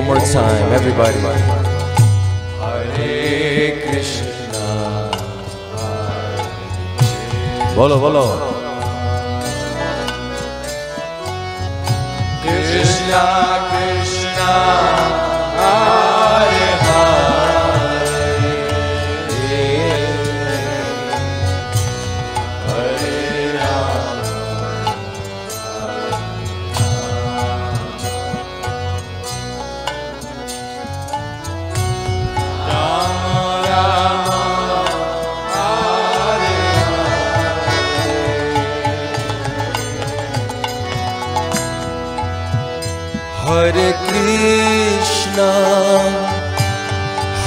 One more time, everybody. Hare Krishna. Bolo, bolo. Krishna, Krishna. Hare Krishna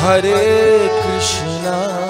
Hare Krishna.